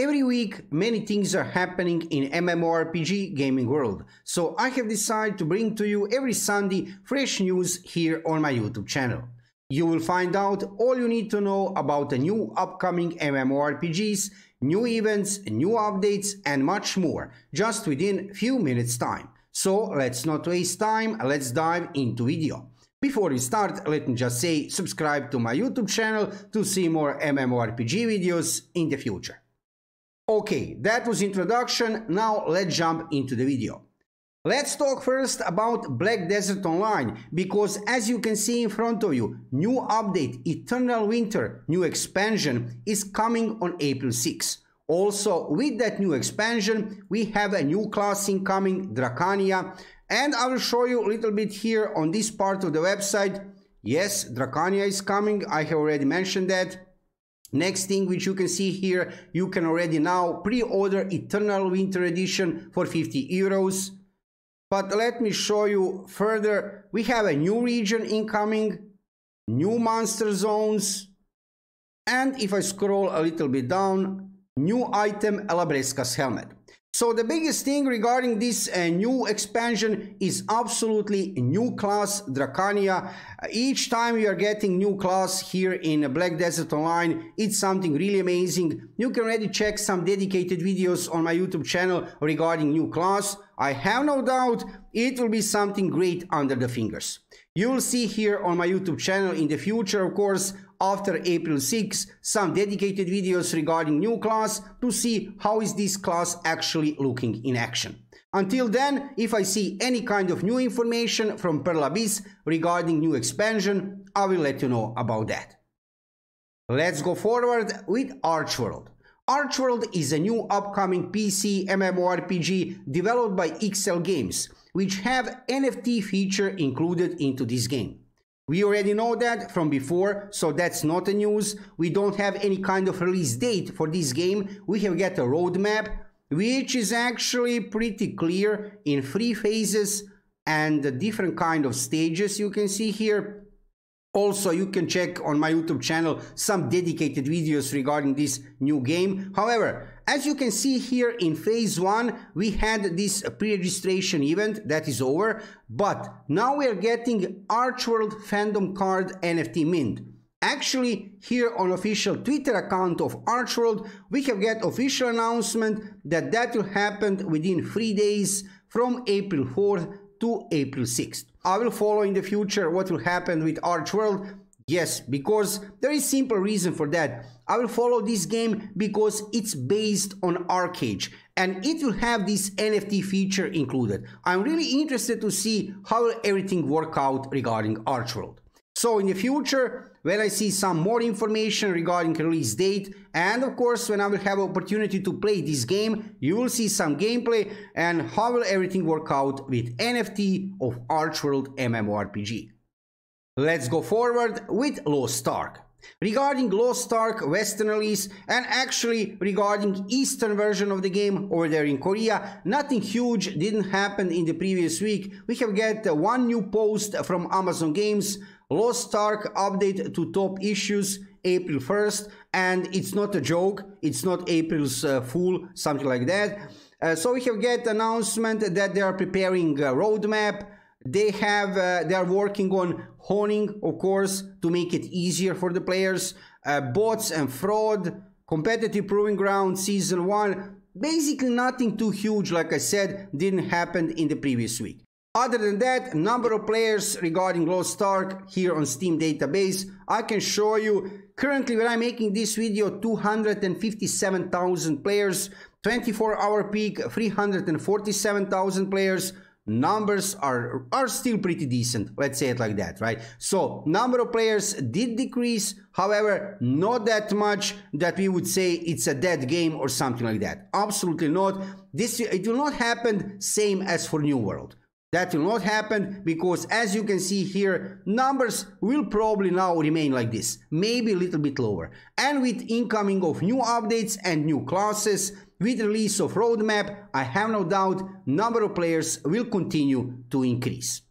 Every week, many things are happening in MMORPG gaming world, so I have decided to bring to you every Sunday fresh news here on my YouTube channel. You will find out all you need to know about the new upcoming MMORPGs, new events, new updates and much more, just within few minutes time. So let's not waste time, let's dive into video. Before we start, let me just say subscribe to my YouTube channel to see more MMORPG videos in the future. Okay, that was introduction, now let's jump into the video. Let's talk first about Black Desert Online, because as you can see in front of you, new update Eternal Winter, new expansion is coming on April 6. Also, with that new expansion, we have a new class incoming, Drakania, and I will show you a little bit here on this part of the website. Yes, Drakania is coming. I have already mentioned that. Next thing which you can see here, you can already now pre-order Eternal Winter Edition for 50 euros. But let me show you further. We have a new region incoming, new monster zones, and if I scroll a little bit down, new item Elabresca's helmet. So the biggest thing regarding this uh, new expansion is absolutely new class Drakania. Uh, each time you are getting new class here in Black Desert Online, it's something really amazing. You can already check some dedicated videos on my YouTube channel regarding new class. I have no doubt it will be something great under the fingers. You will see here on my YouTube channel in the future, of course, after April 6 some dedicated videos regarding new class to see how is this class actually looking in action. Until then, if I see any kind of new information from Pearl Abyss regarding new expansion, I will let you know about that. Let's go forward with ArcheWorld. ArcheWorld is a new upcoming PC MMORPG developed by XL Games, which have NFT feature included into this game. We already know that from before, so that's not a news. We don't have any kind of release date for this game. We have got a roadmap, which is actually pretty clear in three phases and the different kind of stages you can see here. Also, you can check on my YouTube channel some dedicated videos regarding this new game. However, as you can see here in phase 1, we had this pre-registration event that is over, but now we are getting ArcheWorld fandom card NFT mint. Actually, here on official Twitter account of ArcheWorld, we have got official announcement that that will happen within 3 days from April 4th to April 6th. I will follow in the future what will happen with ArcheWorld. Yes, because there is simple reason for that. I will follow this game because it's based on ArcheAge and it will have this NFT feature included. I'm really interested to see how everything work out regarding ArcheWorld. So in the future, when I see some more information regarding release date, and of course when I will have opportunity to play this game, you will see some gameplay and how will everything work out with NFT of ArcheWorld MMORPG. Let's go forward with Lost Ark. Regarding Lost Ark Western release and actually regarding Eastern version of the game over there in Korea, nothing huge didn't happen in the previous week. We have got one new post from Amazon Games Lost Ark update to top issues April 1st and it's not a joke it's not April's uh, fool something like that uh, so we have get announcement that they are preparing a roadmap they have uh, they are working on honing of course to make it easier for the players. Uh, bots and fraud competitive proving ground season 1 basically nothing too huge like I said didn't happen in the previous week. Other than that, number of players regarding Lost Ark here on Steam database, I can show you currently when I'm making this video 257,000 players, 24 hour peak 347,000 players, numbers are are still pretty decent. Let's say it like that right? So number of players did decrease. However not that much that we would say it's a dead game or something like that. Absolutely not. This it will not happen same as for new world. That will not happen because as you can see here, numbers will probably now remain like this, maybe a little bit lower. And with incoming of new updates and new classes, with release of roadmap, I have no doubt number of players will continue to increase.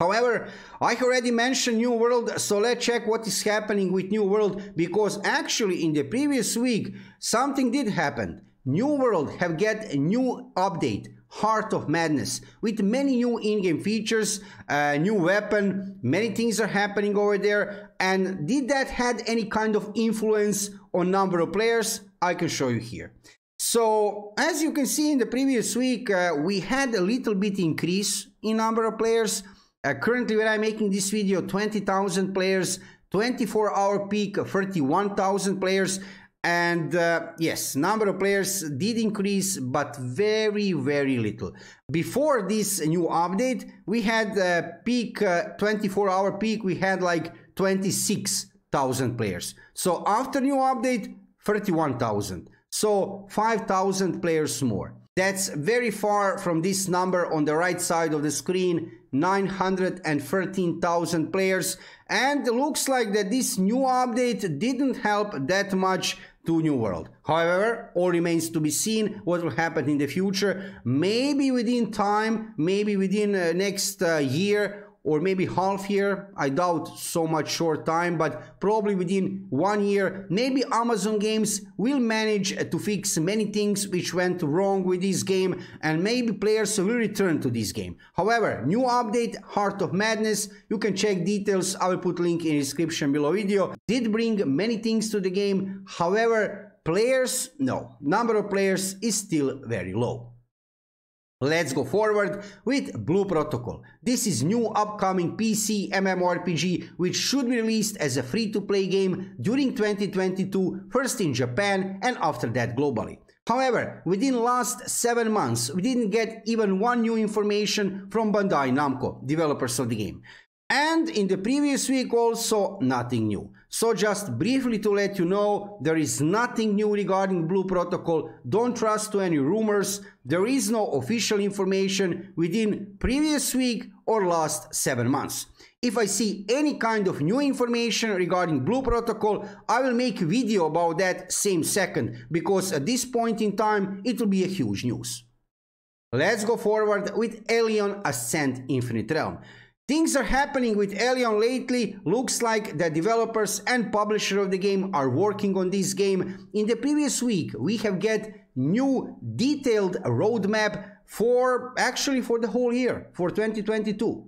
However, I already mentioned New World, so let's check what is happening with New World because actually in the previous week something did happen. New World have get a new update, Heart of Madness, with many new in-game features, a new weapon, many things are happening over there. And did that had any kind of influence on number of players? I can show you here. So as you can see in the previous week, uh, we had a little bit increase in number of players. Uh, currently when I'm making this video, 20,000 players, 24 hour peak, 31,000 players. And uh, yes, number of players did increase, but very, very little. Before this new update, we had a peak, 24-hour uh, peak, we had like 26,000 players. So after new update, 31,000. So 5,000 players more. That's very far from this number on the right side of the screen, 913,000 players. And looks like that this new update didn't help that much to New World. However, all remains to be seen what will happen in the future. Maybe within time, maybe within uh, next uh, year or maybe half year. I doubt so much short time, but probably within one year, maybe Amazon Games will manage to fix many things which went wrong with this game and maybe players will return to this game. However, new update, Heart of Madness, you can check details, I will put link in description below video, did bring many things to the game. However, players, no, number of players is still very low. Let's go forward with Blue Protocol. This is new upcoming PC MMORPG which should be released as a free-to-play game during 2022, first in Japan and after that globally. However, within last 7 months, we didn't get even one new information from Bandai Namco, developers of the game. And in the previous week also, nothing new. So just briefly to let you know, there is nothing new regarding Blue Protocol. Don't trust to any rumors. There is no official information within previous week or last 7 months. If I see any kind of new information regarding Blue Protocol, I will make a video about that same second, because at this point in time, it will be a huge news. Let's go forward with Elyon Ascent Infinite Realm. Things are happening with Elyon lately. Looks like the developers and publisher of the game are working on this game. In the previous week, we have get new detailed roadmap for actually for the whole year, for 2022.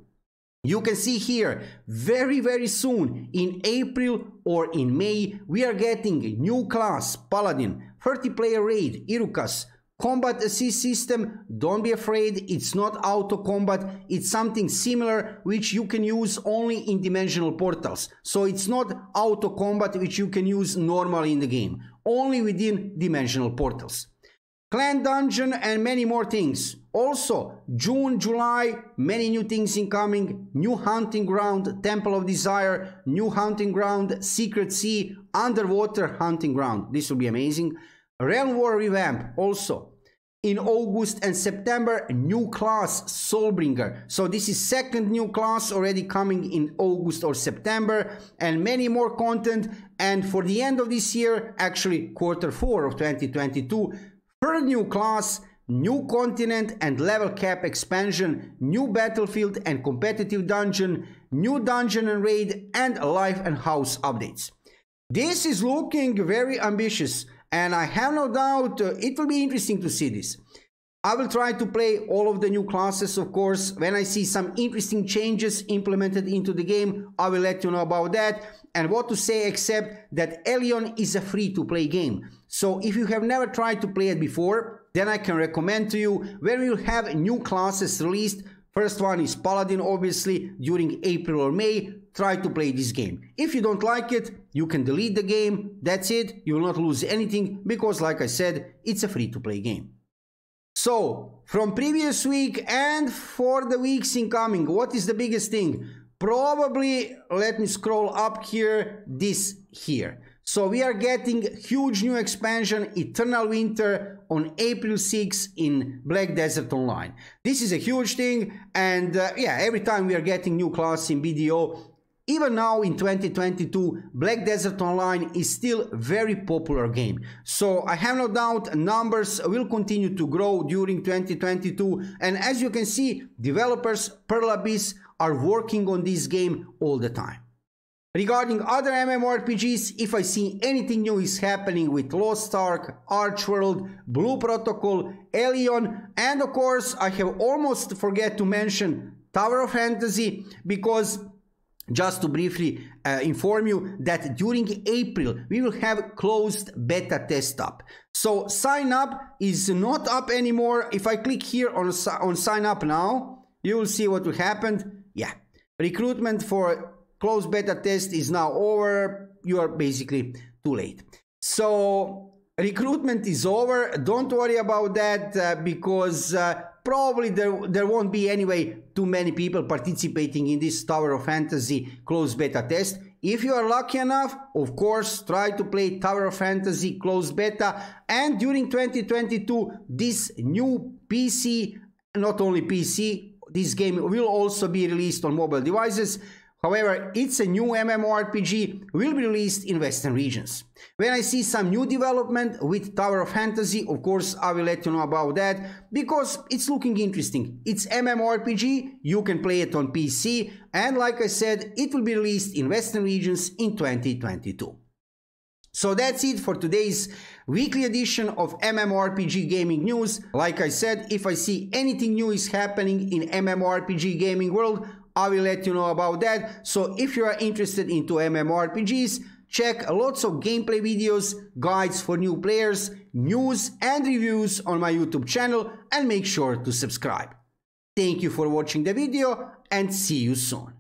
You can see here, very very soon, in April or in May, we are getting new class, Paladin, 30 player raid, Irukas, Combat assist system, don't be afraid, it's not auto combat, it's something similar which you can use only in dimensional portals. So it's not auto combat which you can use normally in the game, only within dimensional portals. Clan Dungeon and many more things. Also, June, July, many new things incoming. New Hunting Ground, Temple of Desire, New Hunting Ground, Secret Sea, Underwater Hunting Ground. This will be amazing. Realm War revamp also. In August and September, new class Soulbringer. So this is second new class already coming in August or September and many more content. And for the end of this year, actually quarter four of 2022, third new class, new continent and level cap expansion, new battlefield and competitive dungeon, new dungeon and raid, and life and house updates. This is looking very ambitious and I have no doubt uh, it will be interesting to see this. I will try to play all of the new classes, of course. When I see some interesting changes implemented into the game, I will let you know about that. And what to say except that Elyon is a free-to-play game. So if you have never tried to play it before, then I can recommend to you when will have new classes released. First one is Paladin, obviously, during April or May try to play this game. If you don't like it, you can delete the game, that's it, you will not lose anything because like I said, it's a free to play game. So, from previous week and for the weeks incoming, what is the biggest thing? Probably, let me scroll up here, this here. So we are getting huge new expansion Eternal Winter on April 6 in Black Desert Online. This is a huge thing and uh, yeah, every time we are getting new class in BDO, even now in 2022, Black Desert Online is still very popular game. So I have no doubt numbers will continue to grow during 2022 and as you can see, developers Pearl Abyss are working on this game all the time. Regarding other MMORPGs, if I see anything new is happening with Lost Ark, ArcheWorld, Blue Protocol, Elyon, and of course I have almost forget to mention Tower of Fantasy because just to briefly uh, inform you that during April we will have closed beta test up. So sign up is not up anymore. If I click here on, on sign up now, you will see what will happen. Yeah, recruitment for closed beta test is now over. You are basically too late. So recruitment is over. Don't worry about that uh, because uh, probably there, there won't be anyway too many people participating in this Tower of Fantasy closed beta test. If you are lucky enough, of course, try to play Tower of Fantasy closed beta. And during 2022, this new PC, not only PC, this game will also be released on mobile devices. However, it's a new MMORPG, will be released in Western regions. When I see some new development with Tower of Fantasy, of course I will let you know about that, because it's looking interesting. It's MMORPG, you can play it on PC, and like I said, it will be released in Western regions in 2022. So that's it for today's weekly edition of MMORPG Gaming News. Like I said, if I see anything new is happening in MMORPG gaming world, I will let you know about that. So if you are interested into MMORPGs, check lots of gameplay videos, guides for new players, news and reviews on my YouTube channel and make sure to subscribe. Thank you for watching the video and see you soon.